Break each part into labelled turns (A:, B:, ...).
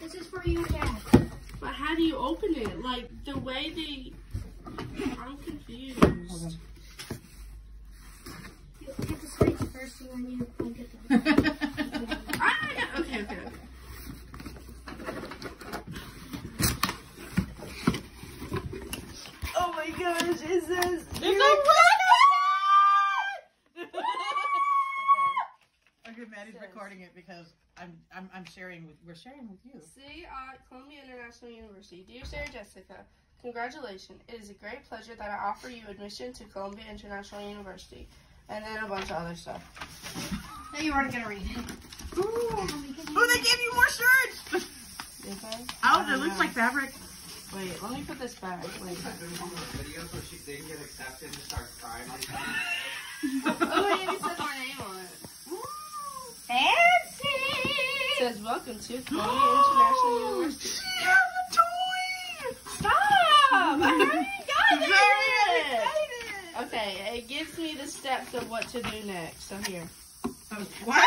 A: This is for you, Dad.
B: But how do you open it? Like the way they. I'm confused.
A: You get the space first, and then you clink it.
B: Ah, okay, okay, okay. Oh my gosh, it says. There's a
C: Okay, Maddie's recording it because I'm I'm I'm sharing with we're sharing with you.
B: See, uh, Columbia International University. Dear Sarah Jessica, congratulations. It is a great pleasure that I offer you admission to Columbia International University. And then a bunch of other stuff.
A: Now you weren't gonna read it.
C: Oh, they gave you more shirts.
B: Did they?
C: Oh, it looks like fabric.
B: Wait, let me put this back. Wait.
D: video so she they can get accepted and start crying.
B: Oh, it even says my name on it.
A: Fancy!
B: It says, Welcome to Columbia International oh, University. Stop! I already got it! Okay, it gives me the steps of what to do next. So here.
C: Oh, what?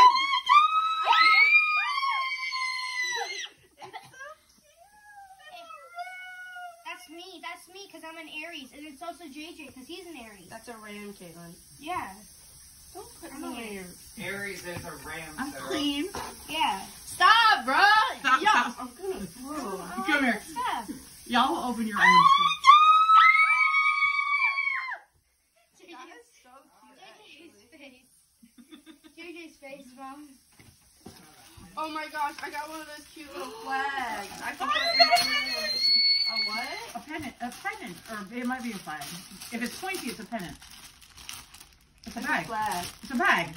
A: That's me. That's me because I'm an Aries, and it's also JJ because he's an Aries.
B: That's a ram, Caitlin.
A: Yeah.
B: Don't put
A: I'm
B: me
A: okay.
B: in.
D: Aries is a ram.
C: I'm clean.
A: Yeah.
B: Stop, bro!
C: Stop,
B: Yo,
C: stop.
B: I'm gonna throw.
C: Come here.
A: Yeah.
C: Y'all open your own.
A: JJ's, JJ's face. JJ's face, mom.
B: Oh my gosh, I got one of those cute little flags. I can
C: Oh,
B: put it in my room. A what?
C: A pennant, a pennant, or it might be a flag. If it's pointy, it's a pennant. It's a
B: It's a
C: bag.
B: flag.
C: It's a bag.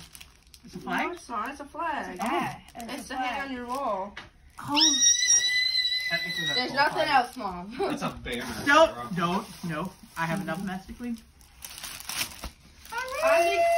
C: It's a
B: No,
C: flag.
B: it's not. It's a flag.
A: Yeah.
B: It's to hang on your wall.
C: Oh,
D: Technically, that's
B: There's nothing
D: flag.
B: else, Mom.
D: That's a banner.
C: don't, don't, no. I have enough domestically.
B: I'm accepted, girl!
C: All right,